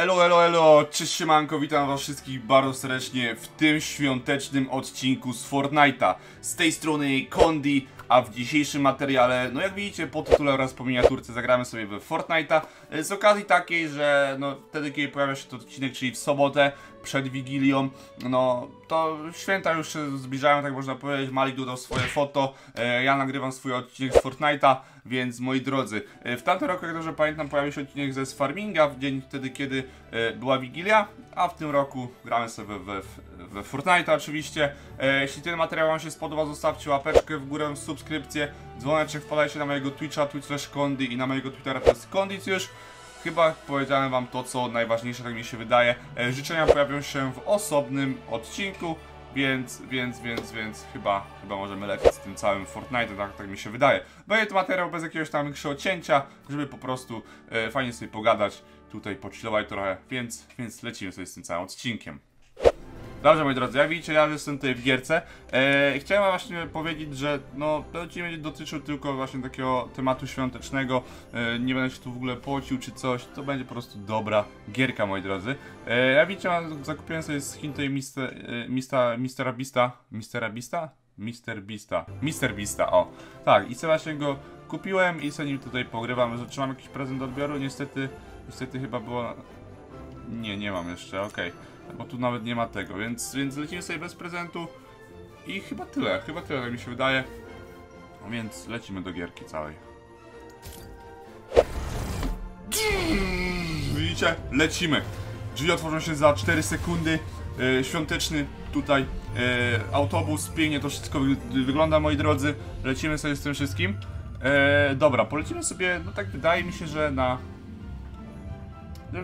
Elo, elo, elo, cześć siemanko, witam was wszystkich bardzo serdecznie w tym świątecznym odcinku z Fortnite'a. Z tej strony Kondi, a w dzisiejszym materiale, no jak widzicie po tytule oraz po miniaturce zagramy sobie w Fortnite'a. E, Z okazji takiej, że no wtedy kiedy pojawia się ten odcinek, czyli w sobotę, przed Wigilią, no to święta już się zbliżają, tak można powiedzieć. Malik dodał swoje foto, e, ja nagrywam swój odcinek z Fortnite'a, więc moi drodzy, e, w tamtym roku, jak dobrze pamiętam, pojawił się odcinek ze Farminga w dzień wtedy, kiedy była Wigilia, a w tym roku gramy sobie we, we Fortnite'a oczywiście. Jeśli ten materiał Wam się spodoba, zostawcie łapeczkę w górę, subskrypcję, dzwoneczek, wpadajcie na mojego Twitcha, twitch.kondy i na mojego Twittera to jest Kondicjusz. Chyba powiedziałem wam to, co najważniejsze, tak mi się wydaje. E, życzenia pojawią się w osobnym odcinku, więc, więc, więc, więc chyba, chyba możemy lecieć z tym całym Fortnite, tak, tak mi się wydaje. Będzie to materiał bez jakiegoś tam większego cięcia, żeby po prostu e, fajnie sobie pogadać, tutaj pochillować trochę, więc, więc lecimy sobie z tym całym odcinkiem. Dobrze moi drodzy, jak widzicie ja jestem tutaj w gierce. E, chciałem właśnie powiedzieć, że no ten będzie dotyczył tylko właśnie takiego tematu świątecznego. E, nie będę się tu w ogóle pocił czy coś. To będzie po prostu dobra gierka moi drodzy. E, ja widzicie, zakupiłem sobie skin tej Mister, Mista, Mistera Beasta? Mister Beasta. Mister Beasta, o. Tak, i sobie właśnie go kupiłem i sobie nim tutaj pogrywam. Czy mam jakiś prezent odbioru? Niestety, niestety chyba było... Nie, nie mam jeszcze, okej. Bo tu nawet nie ma tego, więc, więc lecimy sobie bez prezentu. I chyba tyle, chyba tyle, tak mi się wydaje. No Więc lecimy do gierki całej. Widzicie? Lecimy. Drzwi otworzą się za 4 sekundy. E, świąteczny tutaj e, autobus, pięknie to wszystko wy wygląda, moi drodzy. Lecimy sobie z tym wszystkim. E, dobra, polecimy sobie, no tak wydaje mi się, że na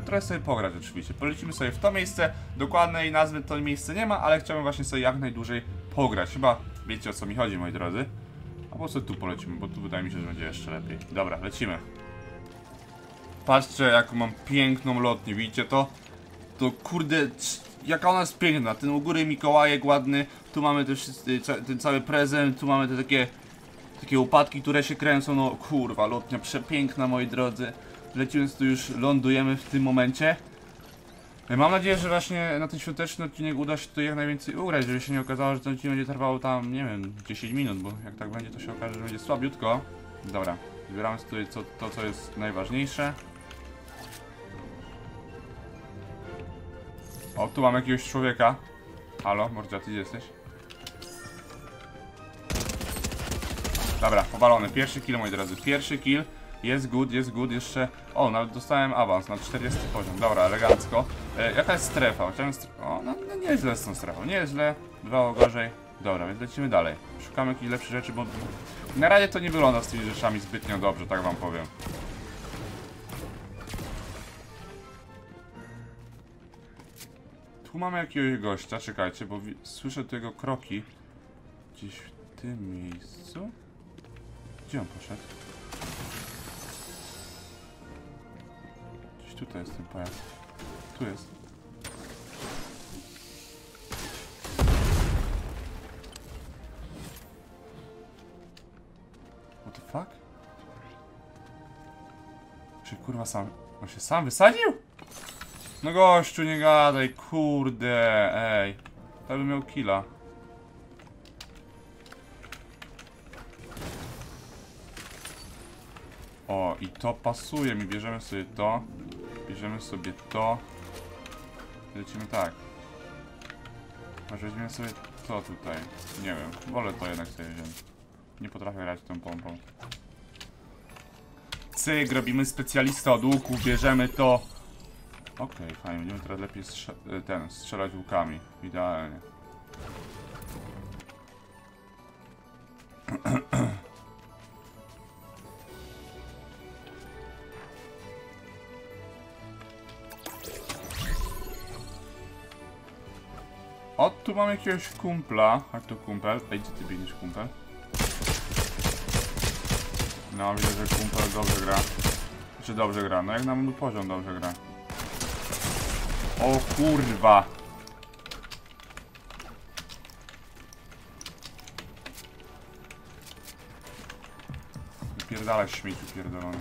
trochę sobie pograć oczywiście. Polecimy sobie w to miejsce, dokładnej nazwy to miejsce nie ma, ale chciałbym właśnie sobie jak najdłużej pograć. Chyba wiecie o co mi chodzi, moi drodzy. A po co tu polecimy, bo tu wydaje mi się, że będzie jeszcze lepiej. Dobra, lecimy. Patrzcie jaką mam piękną lotnię, widzicie to? To kurde, jaka ona jest piękna. Ten u góry Mikołajek ładny, tu mamy też ten cały prezent, tu mamy te takie takie upadki, które się kręcą, no kurwa, lotnia przepiękna moi drodzy. Lecimy tu już lądujemy w tym momencie. E, Mam nadzieję, że właśnie na ten świąteczny odcinek uda się tu jak najwięcej ugrać, żeby się nie okazało, że ten odcinek będzie trwał tam, nie wiem, 10 minut, bo jak tak będzie, to się okaże, że będzie słabiutko. Dobra, zbieramy tutaj co, to, co jest najważniejsze. O, tu mam jakiegoś człowieka. Halo, Mordzia, ty gdzie jesteś? Dobra, powalony. Pierwszy kill, moi drodzy. Pierwszy kill. Jest good, jest good. Jeszcze... O, nawet dostałem awans na 40 poziom. Dobra, elegancko. E, jaka jest strefa? Chciałem stre... O, no, no nie jest źle z tą strefą. Nie jest źle. Bywało gorzej. Dobra, więc lecimy dalej. Szukamy jakichś lepszych rzeczy, bo... Na razie to nie wygląda z tymi rzeczami zbytnio dobrze, tak wam powiem. Tu mamy jakiegoś gościa, czekajcie, bo słyszę tu jego kroki. Gdzieś w tym miejscu? Gdzie on poszedł? Tutaj jest ten pojazd. Tu jest. What the fuck? Czy kurwa sam... On się sam wysadził? No gościu, nie gadaj, kurde, ej. To bym miał killa. O, i to pasuje mi. Bierzemy sobie to. Bierzemy sobie to. Lecimy tak. Może weźmiemy sobie to tutaj. Nie wiem. Wolę to jednak sobie wziąć. Nie potrafię grać tą pompą. Cyk, robimy specjalista od łuku, bierzemy to. Okej, fajnie. Będziemy teraz lepiej strze- ten, strzelać łukami. Idealnie. O, tu mam jakiegoś kumpla. Jak to kumpel? Ej, gdzie ty biegniesz, kumpel? No, widzę, że kumpel dobrze gra. Czy dobrze gra? No jak na mój poziom dobrze gra. O kurwa! Wypierdalać śmieci pierdolony.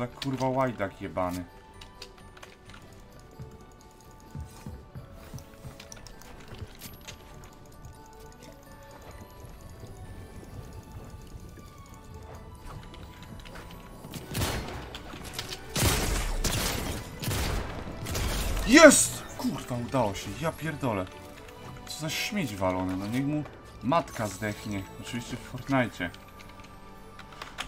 Za kurwa łajdak jebany. Jest! Kurwa, udało się. Ja pierdolę. Co za śmieć walony. No niech mu matka zdechnie. Oczywiście w Fortnite.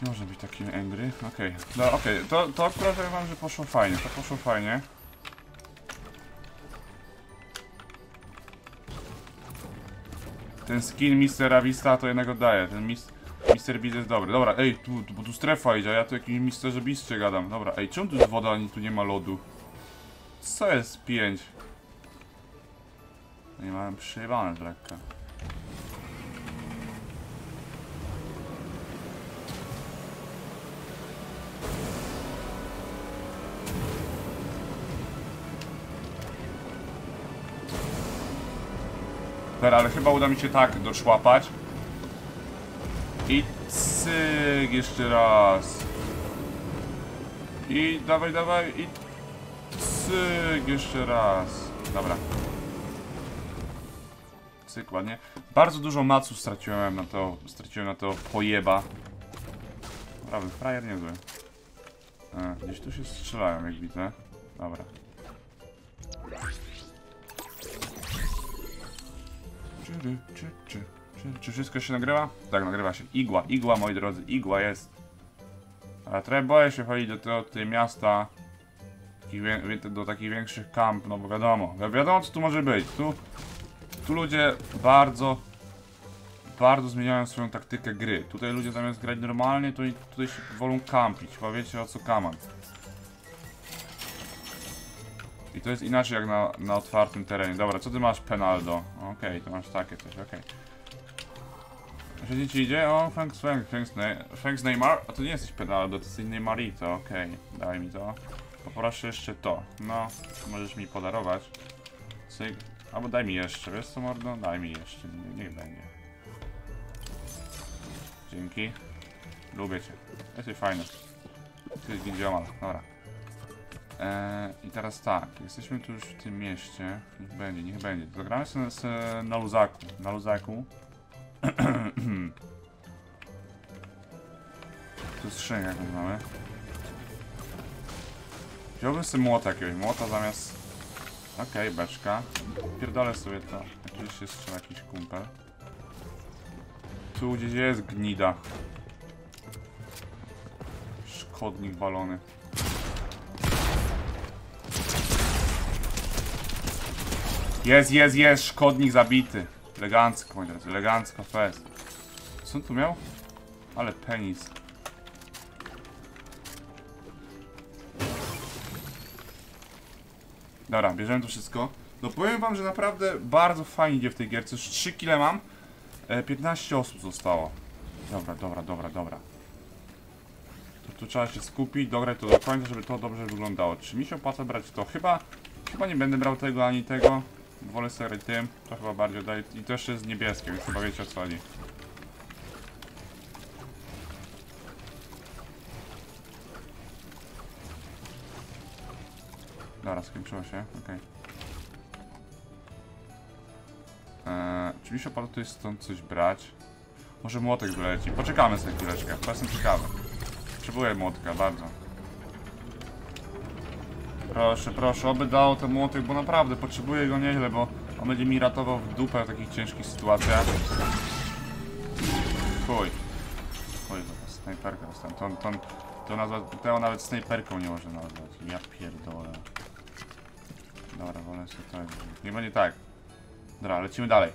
Może być taki angry. Okej. No okej. To, to akurat powiem wam, że poszło fajnie. To poszło fajnie. Ten skin Mistera Vista to jednego daje. Ten mis Mister Beast jest dobry. Dobra, ej, tu, tu, bo tu strefa idzie, a ja tu jakimś Misterze Beastie gadam. Dobra, ej, czemu tu jest woda, ani tu nie ma lodu? Co jest 5? Nie mam przejebane lekka. Dobra, ale chyba uda mi się tak doszłapać. I cyk jeszcze raz. I dawaj, dawaj, i cyk jeszcze raz. Dobra. Cyk, ładnie. Bardzo dużo maców straciłem na to, straciłem na to pojeba. Prawy, frajer niezły. E, gdzieś tu się strzelają, jak widzę. Dobra. Czy, czy, czy, czy, czy wszystko się nagrywa? Tak, nagrywa się. Igła, igła, moi drodzy, igła jest. Ale trochę boję się chodzić do tego tutaj miasta. Do takich większych kamp, no bo wiadomo. wi- Wiadomo co tu może być. Tu, tu ludzie bardzo, bardzo zmieniają swoją taktykę gry. Tutaj ludzie zamiast grać normalnie, to tutaj się wolą kampić. Chyba wiecie o co kaman. I to jest inaczej jak na, na otwartym terenie. Dobra, co ty masz, Penaldo? Okej, to masz takie coś, okej. Okay. ci idzie? O, thanks, thanks, thanks, thanks Neymar. A to nie jesteś Penaldo, to jesteś Neymarito, okej. Daj mi to. Poproszę jeszcze to. No, możesz mi podarować. Cyk. Albo daj mi jeszcze, wiesz co mordo? Daj mi jeszcze, nie, niech będzie. Dzięki. Lubię cię. Jesteś fajny. Ty jest dziomal, dobra. Eee, I teraz tak, jesteśmy tu już w tym mieście. Niech będzie, niech będzie. Zagramy sobie z, na luzaku. Na luzaku. tu skrzynię jakąś mamy. Wziąłbym sobie młota jakiegoś. Młota zamiast... Okej, beczka. Pierdolę sobie to. Oczywiście strzela jakiś kumpel. Tu gdzieś jest gnida. Szkodnik balony. Jest, jest, jest, szkodnik zabity. Elegancko, moi drodzy, elegancko, fest. Co on tu miał? Ale penis. Dobra, bierzemy to wszystko. No powiem wam, że naprawdę bardzo fajnie idzie w tej gierce. Już 3 kile mam. E, 15 osób zostało. Dobra, dobra, dobra, dobra. To tu trzeba się skupić, dograć to do końca, żeby to dobrze wyglądało. Czy mi się opłaca brać to? Chyba, chyba nie będę brał tego ani tego. Wolę sobie tym, to chyba bardziej daje. I to jeszcze jest niebieskie, więc chyba wiecie o co chodzi. Dobra, skończyło się, okej. Eee, czy mi się opłaca tutaj stąd coś brać? Może młotek wyleci. Poczekamy sobie chwileczkę, bo jestem ciekawy. Potrzebuję młotka, bardzo. Proszę, proszę, oby dał ten młotek, bo naprawdę potrzebuję go nieźle, bo on będzie mi ratował w dupę w takich ciężkich sytuacjach. Chuj. Chuj, to snajperka dostałem. To, to, to, nazwa, to nawet snajperką nie może nazwać. Ja pierdolę. Dobra, wolę sobie to. Nie będzie tak. Dobra, lecimy dalej.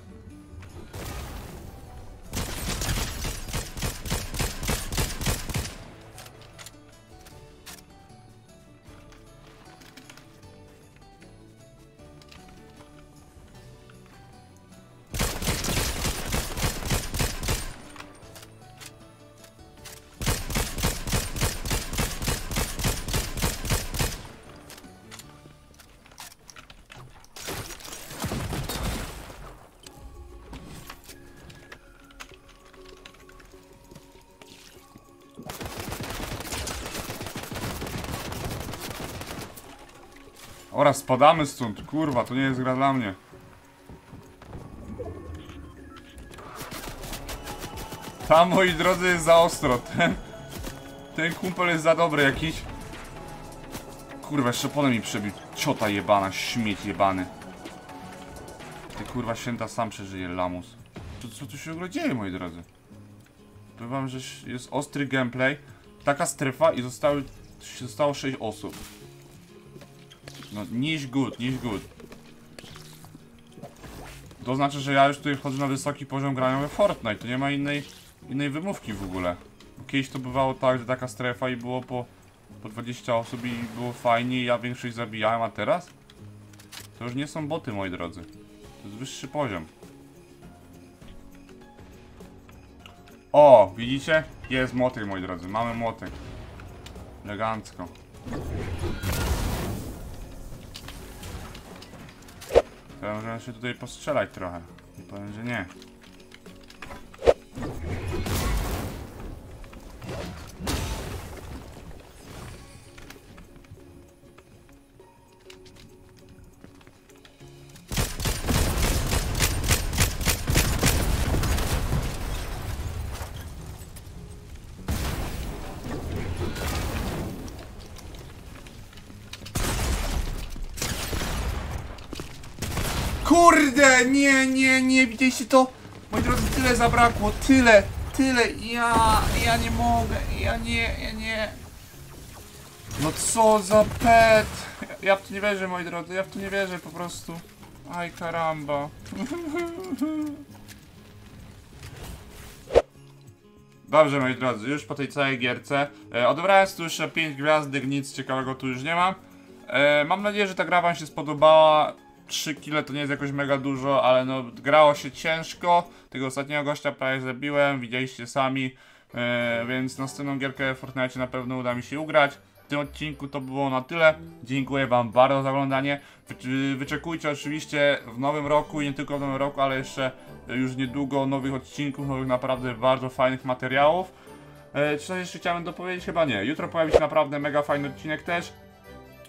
Oraz spadamy stąd, kurwa, to nie jest gra dla mnie. Tam, moi drodzy, jest za ostro. Ten, ten kumpel jest za dobry jakiś. Kurwa, jeszcze potem mi przebił. Ciota jebana, śmieć jebany. Ty kurwa święta sam przeżyje, lamus. Co, co tu się w dzieje, moi drodzy? Powiem wam, że jest ostry gameplay. Taka strefa i zostały, zostało 6 osób. No, niż good, niż good. To znaczy, że ja już tutaj wchodzę na wysoki poziom grania we Fortnite. To nie ma innej, innej wymówki w ogóle. Kiedyś to bywało tak, że taka strefa i było po, po 20 osób i było fajnie i ja większość zabijałem, a teraz? To już nie są boty, moi drodzy. To jest wyższy poziom. O, widzicie? Jest młotek, moi drodzy. Mamy młotek. Elegancko. To możemy się tutaj postrzelać trochę. Nie powiem, że nie. Kurde, nie, nie, nie, widzieliście to? Moi drodzy, tyle zabrakło, tyle, tyle, ja, ja nie mogę, ja nie, ja nie. No co za pet. Ja, w to nie wierzę, moi drodzy, ja w to nie wierzę po prostu. Aj, karamba. Dobrze, moi drodzy, już po tej całej gierce. E, odebrałem tu jeszcze 5 gwiazdek, nic ciekawego tu już nie mam. E, mam nadzieję, że ta gra wam się spodobała. 3 kile to nie jest jakoś mega dużo, ale no grało się ciężko. Tego ostatniego gościa prawie zabiłem, widzieliście sami. E, więc następną gierkę w Fortnite na pewno uda mi się ugrać. W tym odcinku to było na tyle. Dziękuję wam bardzo za oglądanie. Wy, wyczekujcie oczywiście w nowym roku i nie tylko w nowym roku, ale jeszcze już niedługo nowych odcinków, nowych naprawdę bardzo fajnych materiałów. E, czy coś jeszcze chciałem dopowiedzieć? Chyba nie. Jutro pojawi się naprawdę mega fajny odcinek też.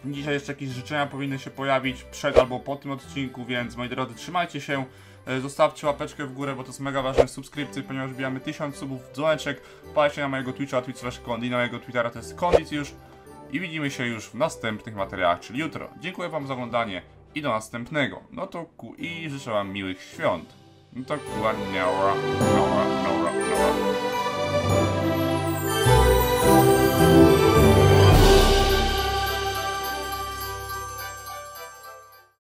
Dzisiaj jeszcze jakieś życzenia powinny się pojawić przed albo po tym odcinku, więc moi drodzy, trzymajcie się. E, Zostawcie łapeczkę w górę, bo to jest mega ważne subskrypcje, ponieważ bijamy 1000 subów, dzwoneczek. Wpadajcie na mojego Twitcha, twitch slash kondi, na mojego Twittera to jest kondit już. I widzimy się już w następnych materiałach, czyli jutro. Dziękuję wam za oglądanie i do następnego. No to ku i życzę wam miłych świąt. No to ku, niała, niała, niała.